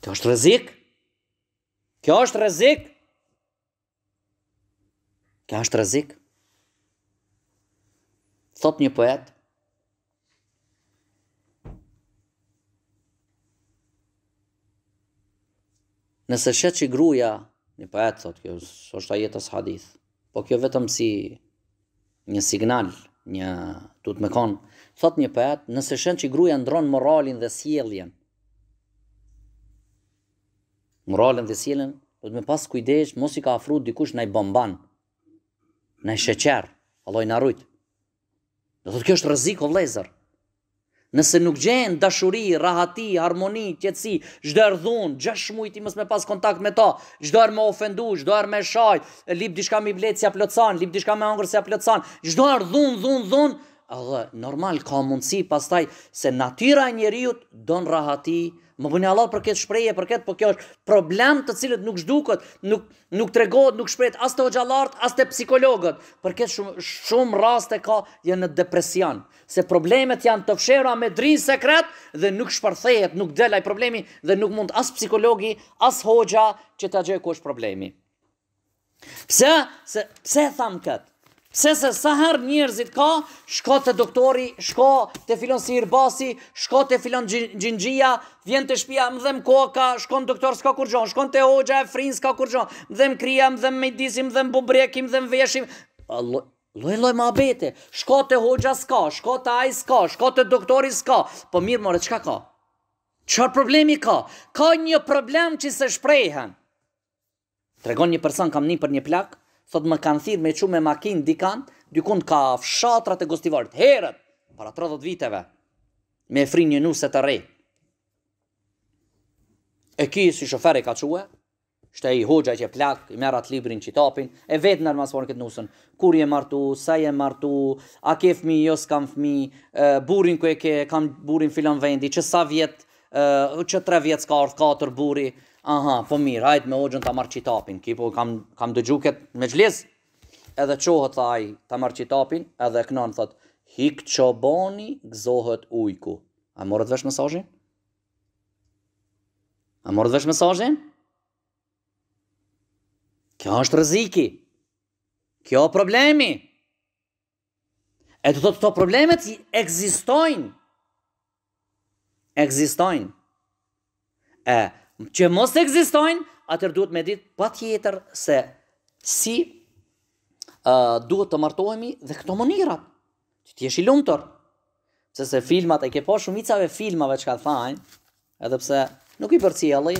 Kjo është rrezik. Kjo është rrezik. Kjo është rrezik. Thot një poet, Nëse sheh që gruja, një poet thot kjo s'është ajet as hadith, po kjo vetëm si një sinjal, një tut me kon, thot një poet, nëse sheh që gruja ndron moralin dhe sjelljen, Moralin dhe sjelljen duhet me pas kujdes mos i ka afru dikush naj bomban naj sheqer Allahu na rujt do thot kjo është rrezik o vëllezër nëse nuk gjen dashuri rahati harmoni qetësi çdo herë dhun 6 muaj ti mos me pas kontakt me ta çdo herë me ofendu çdo herë me sha lip diçka me ble s'ja plotson lip diçka me hangër s'ja plotson çdo herë dhun dhun dhun edhe normal ka mundësi pastaj se natyra e njeriut don rahati Më boni hallall për këtë shprehje, për këtë, po kjo është problem të cilët nuk zhduket, nuk nuk tregohet, nuk shprehet as te hoxhallart, as te psikologët. Për këtë shumë shumë raste ka janë në depresion, se problemet janë të fshehura me dryn sekret dhe nuk shpërthehet, nuk del ai problemi dhe nuk mund as psikologi, as hoxha që ta gjejë ku është problemi. Pse, se, pse e thamë këtë? Pse, se sa herë njerëzit ka, shko te doktori, shko te filon sihirbazi, shko te filon xhinxhia, vjen te shpia, më dhem koka, shko në doktor, s'ka kurgjo, shko te hoxha e frin, s'ka kurgjo, më dhem kryja, më dhem mejdisi, më dhem bubreki, më dhem veshi, lloj-lloj muhabete, shko te hoxha s'ka, shko te ai s'ka, shko te doktori s'ka, po mirë more, çka ka? Çfar problemi ka? Ka një problem që s'e shprehin, Tregon një person kam ni për një plak thotë më kanë thirr me çu me makinë dikan dikund ka fshatrat e Gostivarit herët para tridhjetë viteve me fri një nuse të re e ky si shofer e ka çue. Është i hoxha që plak, e merr atë librin qitapin, e vet nërmas këtë nusën. Kur je martu, sa je martu, a ke fmi, jo s'kam fmi, burrin ku e ke, kam burrin filan vendi, që sa vjet, Ëh që tre vjet s'ka ardh këtu burri aha po mirë hajt me hoxhën ta marr qitapin qe po kam kam dëgju ket mexhlis edhe çohët tha ai ta marr qitapin edhe këndon thot hik çobani gëzohet ujku a morët vesh mesazhin a morët vesh mesazhin kjo është rreziku kjo problemi E do të thotë këto problemet ekzistojnë. Ekzistojnë. E, që mos të ekzistojnë, atëherë duhet me ditë patjetër se si uh, duhet të martohemi dhe këto mënyrat. Që t'jesh i lumtur. Se se filmat e ke pa shumica e filmave çka thanë, Edhe pse nuk i përcjelli,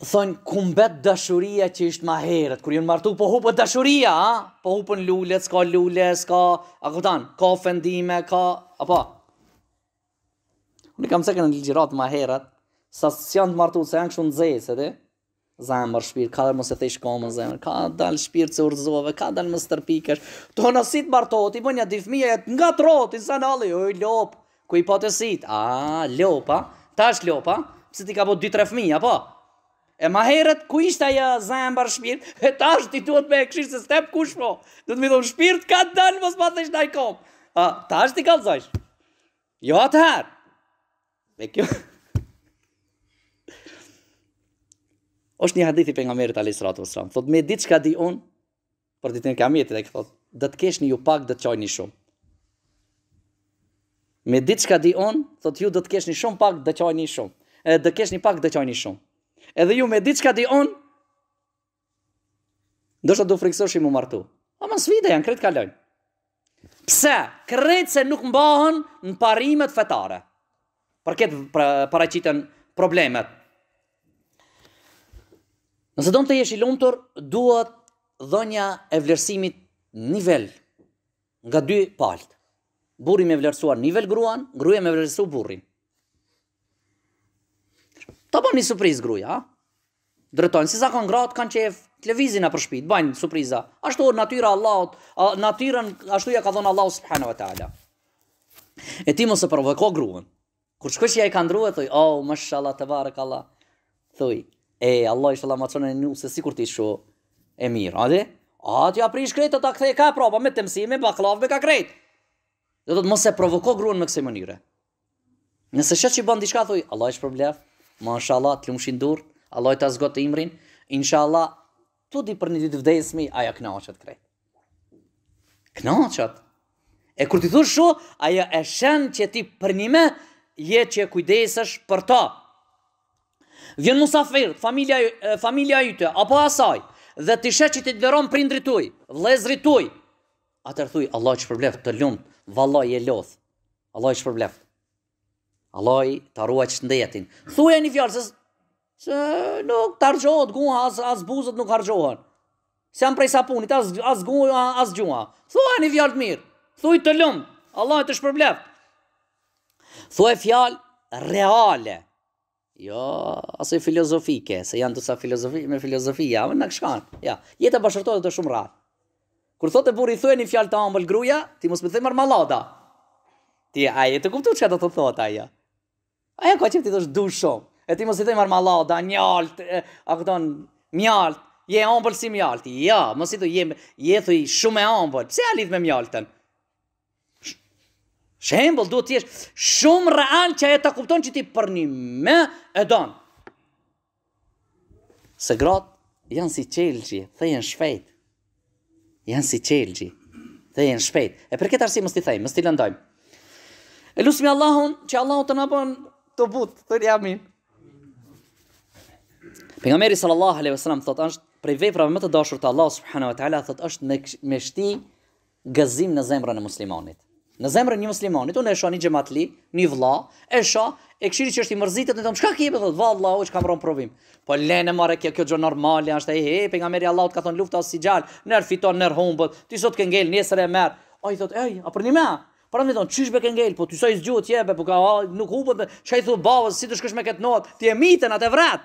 thonë humbet dashuria që ishte ma herët, kur janë martu, po hupet dashuria, a? po hupën lulet, s'ka lule, s'ka, a kupton, ka ofendime, ka, a po? Unë i kam cekur në ligjërata ma herët, sa s'janë të martu, sa janë kështu nxënës, edhe? Zemër shpirt kadal mos e thesh kamën zemër kadal shpirt se u rrzove kadal mos stërpikesh tona si t' martohet i bën ja dy fëmija jet nga trotoari sa nalli oj lop ku i pate sytë a lopa tash lopa pse t'i ka bë dy tre fëmija po E ma herët ku ishte ajo zemër shpirt, e tash ti duhet me e kqyrë se step kush po. Domethënë shpirt kadal mos ma thesh ndaj kom. A tash t'i kallxojsh. Jo atëherë. Dhe kjo është një hadith i pejgamberit alayhi salatu wasallam. Thot me ditë çka di un për ditën e kiametit ai thot, do të qeshnit ju pak do të qanit shumë. Me ditë çka di un, thot ju do të qeshnit shumë pak do të qanit shumë. Edhe do qeshnit pak do të qanit shumë. Edhe ju me ditë çka di un, Ndoshta do frikësoshi m'u martu. Ama sfida janë, krejt kalojnë. Pse? Krejt se nuk mbahen në parimet fetare. Për këtë pra, paraqiten problemet. Nëse don të jesh i lumtur, duhet dhënia e vlerësimit nivel. Nga dy palët. Burri me vlerësuar nivel gruan, gruja me vlerësu burrin. Ta bën një surprizë gruja, ha? I ndërrojnë, si zakon gratë, kanë qef lëvizin nëpër shpi, bajnë surpriza. Ashtu natyra Allahu, natyrën, ashtu ja ka dhonë Allahu subhanu wa ta'ala. E ti mos e provoko gruën, Kur shikon që ajo i ka ndrru, thuj, o, oh, mashallah, tebarekallah. Thuj, e, Allah, ishtë Allah, ma çoi një nuse si kurgjë, ti shumë e mirë, a di? A ti e prish krejt, të ta kthej ka prapa, me tepsi, me baklav, me ka krejt. Do të thotë mos e provoko gruën me kësi mënyre. Nëse sheh që ban diçka, thuj, Allah, ishtë problem, mashallah, të lumshin durt, Allahi ta zgjatë ymrin, inshallah, Tu di për një ditë vdesmi, aja knaqet krejt. Knaqet. E kur t'i thush ashtu, aja e sheh që ti përnjime, je që kujdesesh për ta. Vjen musafir, familja, familja jote, apo asaj, dhe ti sheh që t'i nderon prindrit tuj, vllezrit tuj. Atër thuj, Allah të shpërbleft, të lumt, vallahi je lodh. Allah të shpërbleft. Allahu ta ruajt shëndetin. Thuaj një fjalë se se nuk t'harxhohet gjuha as as buzët nuk harxhohen. S'janë prej sapunit, as as gjuha, as gjuha. Thuaj një fjalë të mirë. Thuaj të lumt. Allah të shpërbleft. Thuaj fjalë reale. Jo, asi filozofike, se janë disa filozofi me filozofi, ja, më në këshkan, ja. Jeta bashkëshortore është shumë reale. Kur thotë e burri, thuje një fjalë të ambël gruja, ti mos më thuj marmelada. Ti, a je tu kuptu çka të thotë aja? Aja ka qef ti t'i thush të du shumë. E ti mos i thuj marmelada, mjalt, a kupton, mjalt, je ambël si mjalt. Ja, mos i thuj, je, je thuj shumë e ambël. Pse e lidh me mjaltën? Shembull duhet të jesh shumë real që ajo ta kupton që ti përnjime e don. Se gratë janë si qelqi, thejen shpejt. Janë si qelqi, thejen shpejt. E për këtë arsye mos t'i thejmë, mos t'i lëndojmë. E lusmi Allahun që Allahu të na bën të butë, thuni amin. Pejgamberi sallallahu alaihi wasallam thot është prej veprave më të dashura te Allahu subhanahu wa taala thot është me me shti Gëzim në zemrën e muslimanit. Në zemrën e një muslimanit, unë e shoh një xhematli, një vëlla, e shoh, e kqyri që është i mërzitët, i thom, çka ki, po thotë, valla, o, që kam rënë n'provim. Po lene more kjo, kjo gjë normale, ashtë edhe Pejgamberi i Allahut ka thonë lufta o sixhal, njëherë fiton, njëherë humbet, ti sot ke ngel, nesër e merr. A i thotë, ej, a përnjime, Po me i thon, qysh be ke ngel, po ti sa i zgjut je be, po ka nuk humbet, çka i thu babës, si të shkosh me këtë notë, ti e mytën atë vrat.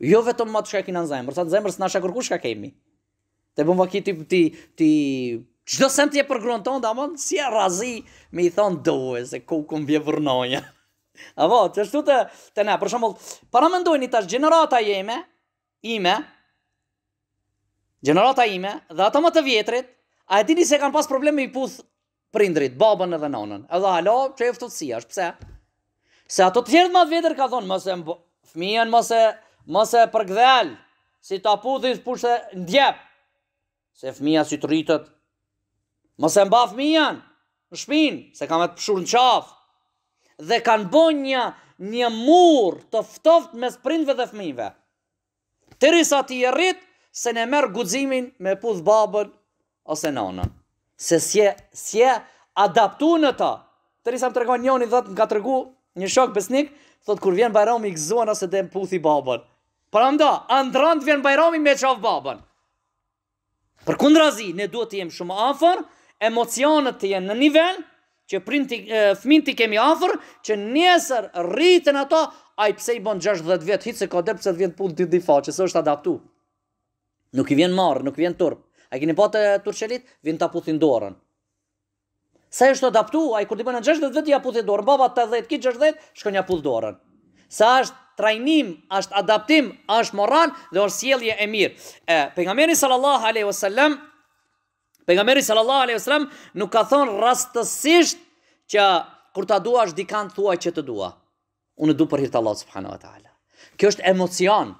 Jo vetëm me at çka kina në zemër, se në zemër s'na sheh kërkush çka kemi. Se bën vaki ti ti ti çdo sen ti jep për gruan tonde, ama s'je razi me i thon t'du e se kuku m'bje burrnija. A po, tash te, te ne, për shembull, paramendojeni tash gjenerata jeme, ime, gjenerata ime, dhe ato më të vjetrit, a e dini se kanë pas problem me i puth prindrit, babën edhe nënën. Edhe hala qajo ftoftësi është, pse? Se ato të tjerët ma të vjetër kanë thonë, mos e m fëmijën, mos e, mos e përgdhel, si ta puthish puthe n'djep, se fëmija si të rritet, mos e mba fëmijën, në shpinë, se ka me të pshurr në qafë, dhe kanë bo një, një mur të ftoft mes prindve dhe fëmijve. Derisa ti e rrit se nuk e merr guximin me puth babën ose nënën. Se s'je s'je adaptu në ta. Derisa më tregon njoni thot më ka tregu një shok besnik thot kur vjen bajrami i gzuan ose do e puthi babën. Prandaj, ëndrran të vjen bajrami me e qafë babën. Përkundrazi, ne duhet të jem shumë afër, emocionet të jenë në nivel, që prind fëmijën t'i kemi afër, që nesër rriten ata, ai edhe pse i bën 60 vjet hiç s'e ka dert se të vjen puth të dy faqe, se është adaptu. Nuk i vjen marr, nuk i vjen turp. A keni pa te turqelit? Vjen ta puthin dorën. Se është adaptu, ai kur ti bën 60 vjet ja puth dorën, baba 80 ky 60, shkon ja puth dorën. Se është trajnim, është adaptim, është moral dhe është sjellje e mirë. E pejgamberi sallallahu alaihi wasallam pejgamberi sallallahu alaihi wasallam nuk ka thon rastësisht që kur ta duash dikan thuaj që të dua. Unë e du për hir të Allahut subhanahu wa taala. Kjo është emocion.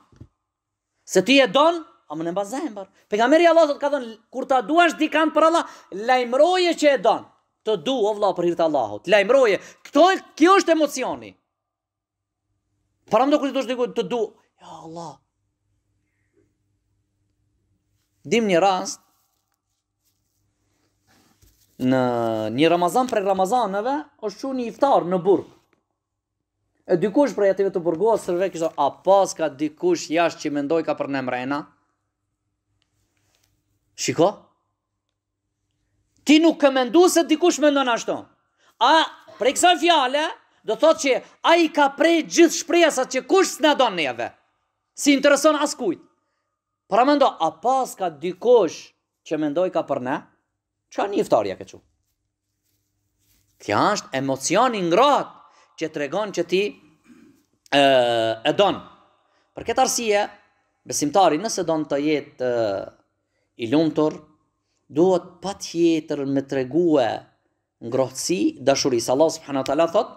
Se ti e don, ama e mban në zemër. Pejgamberi Allahut ka thënë, kur ta duash dikant për Allah, lajmëroje që e don. Të du, o vlla, për hir të Allahut. Lajmëroje. Këto, kjo është emocioni. Para më do kërë të të du, ja Allah. Dim një rast, në një Ramazan prej Ramazaneve, është çu një iftar në burg. E dikush prej atyre të burgosurve ka thënë, a paska dikush jashtë që mendojka për ne mrena? Shiko? Ti nuk ke mendu se dikush mendon ashtu. A, prej kësaj fjale, do thot që ai i ka pre gjithë shpresat që kush s'na do neve. S'i intereson askujt. Pra mendo, a paska dikush që mendojka për ne? Çka një iftar ja ke çu? Kjo është emocion i ngrohtë që tregon që ti e, e don. Për këtë arsye, besimtari nëse don të jetë i lumtur, duhet patjetër me tregue ngrohtësi dashuri, se Allahu subhanahu wa taala thot: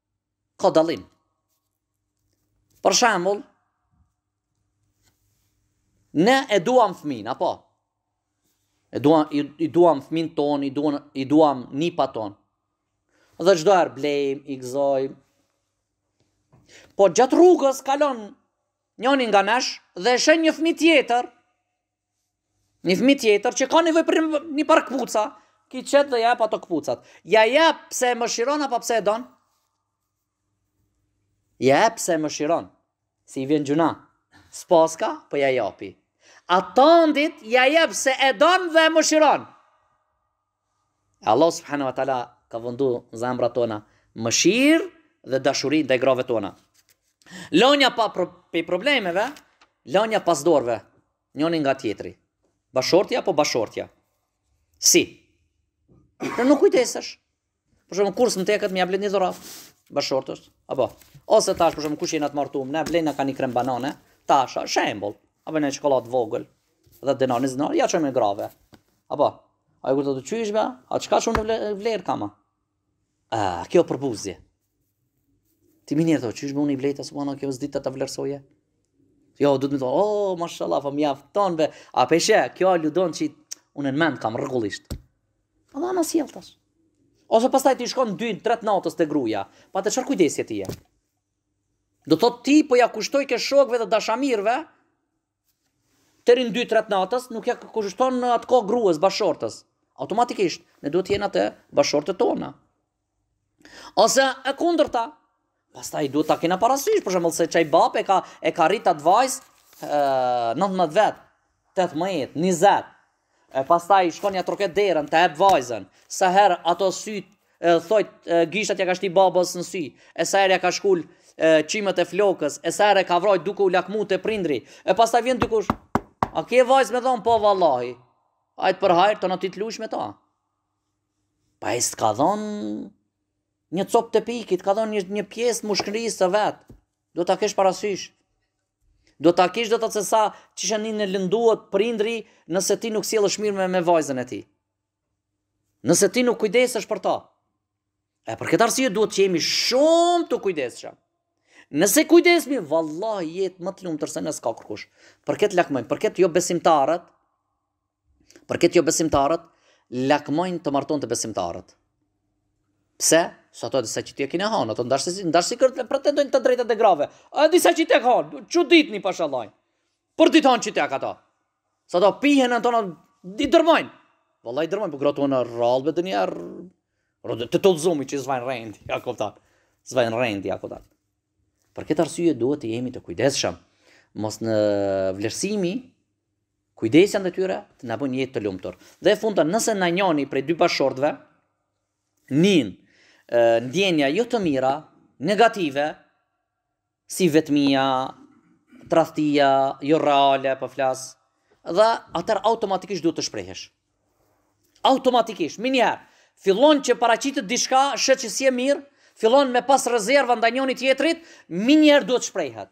ka dallim. Për shembull, ne e duam fëmin, apo? E duam, i, i duam fëmin ton, i duam, i duam nipat ton. Dhe çdo herë blejm, i gëzojm. Po gjatë rrugës kalon njani nga nesh dhe e sheh një fëmi tjetër, Një fëmijë tjetër që ka nevojë për një par këpuca, ky çet dhe ja jep ato këpucat. Ja jep pse e mëshiron apo pse e don? Ja jep pse e mëshiron. Se i vjen gjynah. S'paska, po ja japi. A tandit ja jep se e don dhe e mëshiron. Allahu subhane wa taala ka vëndu në zemrat tona mëshirë dhe dashuri ndaj grave tona. Lënia pa pro, pe problemeve, lënia pas dore, njoni nga tjetri. Bashorti apo bashortja? Si? Pra nuk kujdesesh. Për shembull kur s'më teket me ia ble një dhuratë. Bashortes. Apo. Ose tash për shembull kush jena të martum ne blejna ka një krem banane. Tash, shembull. Apo një çokollatë t'vogël. 10 denar, 20 denar, ja çojmë ne grave. Apo, ajo kur të thotë qysh be, a kaq unë vlerë kam a? A, kjo përbuzje. Ti mi njerë të qysh me unë i bleva, subhanallah, kjo s'diti ta vlerësojë. Jo, duhet me thonë, o, oh, mashallah, po mjafton, be, a pse, kjo aludon që unë në mend kam rregullisht. A do më sjell tash. Ose pastaj ti shkon 2-3 t'natës te gruja, pa çfarë kujdesje ti je. Do thotë ti po ja kushton ke shokëve dhe dashamirve, deri në dy tre të natës nuk ja kushton atë kohë gruas, bashortes. Automatikisht, ne duhet të jena te bashortet tona. Ose e kundërta, pastaj duhet ta kena parasysh, për shembull se qaj babë ka e ka rrit atë vajzë 19 vjet, 18, 20. E pastaj shkon ja troket derën, ta ep vajzën. Sa herë ato sytë thojt gishtat ja ka shti babës në sy. E sa herë ja ka shkul qimet e flokës, e sa herë e ka vra duke u lakmu te prindi. E pastaj vjen dikush, a ke vajzë me dhon po vallahi. Hajt për hajr thotë ti të lush me ta. Pa ai s't'ka dhon një copë tepihit, t'ka dhon një një pjesë t'mushkërisë së vet. Duhet ta kesh parasysh. Duhet ta kesh do të thotë se sa qysh ani lëndohet prindi nëse ti nuk sillesh mirë me, me vajzën e tij. Nëse ti nuk kujdesesh për ta. E për këtë arsye duhet të jemi shumë të kujdesshëm. Nëse kujdesmi, vallahi jetë më të lumtur se ne s'ka kurkush. Për këtë lakmojnë, për këtë jobesimtaret, Për këtë jobesimtaret lakmojnë të martohen te besimtarët. Pse? Se ato disa që ti e kine hanë, ato nashta si, nashta si krejt pretendojnë të drejtët e grave. A disa që ti e hanë, çdo ditë pasha Allahun. Për ditë hanë që ti e ka ta. Se ata pihen në tonë, i dërmojnë. Vallahi i dërmojnë, për po gratë në rralë dhe një arë. Rëdë të të zumi që zvajnë rendi, ja ko tatë. Zvajnë rendi, ja ko tatë. Për këtë arsye duhet të jemi të kujdesshëm. Mosnënvlerësimi, Kujdesja ndaj tyre të na bëjnë jetë të lumtur. Dhe e fundta, nëse naj njoni prej dy bashortëve nin ndjenja jo të mira, negative, si vetmia, tradhtia, jo reale, po flas, dhe atëherë automatikisht duhet të shprehesh. Automatikisht, menjëherë, fillon që paraqitet diçka, sheh që s'je mirë, fillon me pas rezerva ndaj njoni tjetrit, menjëherë duhet t'shprehet.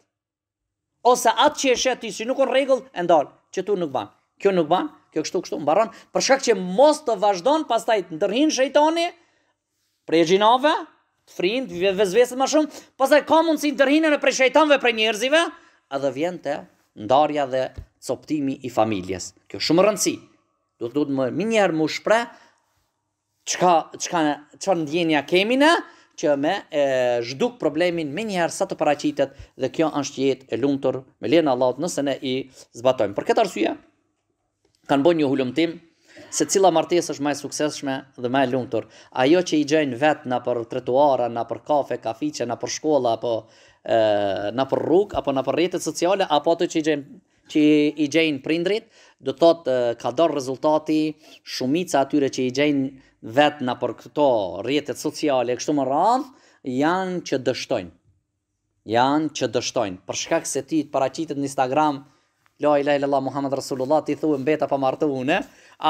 ose at që e sheh ti si nuk o n'rregull e ndal, që tu nuk ban. Kjo nuk ban, kjo kështu kështu mbaron, për shkak që mos të vazhdon, pastaj të ndërhin shejtani prej xhinave, të frin, të vesveset ma shumë, pastaj ka mundësi ndërhin edhe prej shejtanëve, prej njerëzive, edhe vjen te ndarja dhe coptimi i familjes. Kjo shumë rëndësi. Duhet duhet me menjëherë m'u shpreh Çka, çka, çfarë ndjenja kemi ne, që me e zhduk problemin menjëherë sa të paraqitet dhe kjo është jetë e lumtur me lejen e Allahut nëse ne i zbatojmë. Për këtë arsye, kanë bo një hulumtim se cila martesë është ma e suksesshme dhe ma e lumtur. Ajo që i gjejnë vet nëpër trotuara, nëpër kafe, kafiçe, nëpër shkolla apo ë nëpër rrugë apo nëpër rrjetet sociale apo ato që i gjejnë Që i gjejnë prindërit, do të thotë ka dalë rezultati, shumica atyre që i gjejnë vetë nëpër këto rrjetet sociale, e kështu me radhë, janë që dështojnë. Janë që dështojnë. Për shkak se ti të paraqitet në Instagram, la ilahe illallah, Muhammed Rasulullah, ti thu mbeta pa martu une,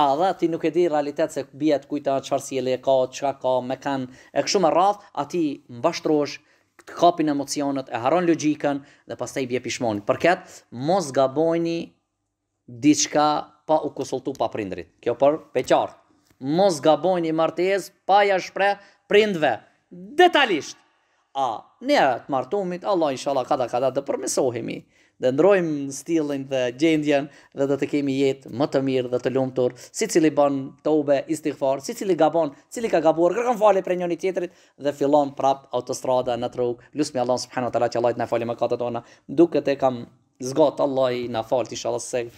edhe ti nuk e di realitet se bij e kujt a, çfarë sjellje ka, çka ka me kanë, e kështu me radhë, aty mashtrohesh, Të kapin emocionet, e harron logjikën dhe pastaj bje pishman. Për këtë, mos gabojni diçka pa u konsultu pa prindrit. Kjo po e qartë. Mos gabojni martesë pa ja shpreh prindve. Detalisht! A, ne të martumit, Allah inshallah kadal kadal të përmesohemi. dhe ndrojmë stilin dhe gjendjen dhe do të kemi jetë më të mirë dhe të lumtur, sicili ban teube, istigfar, sicili gabon, cili ka gabuar, kërkon falje prej njëri tjetrit dhe fillon prap autostrada në rrugë. Lusmi Allahun subhanahu wa taala që Allahu të na falë mëkatet tona. Duket e kam zgat Allahu na faltë inshallah se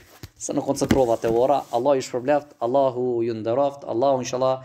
se nuk u koncentrova te ora. Allah ju shpërbleft, Allahu ju nderoft, Allahu inshallah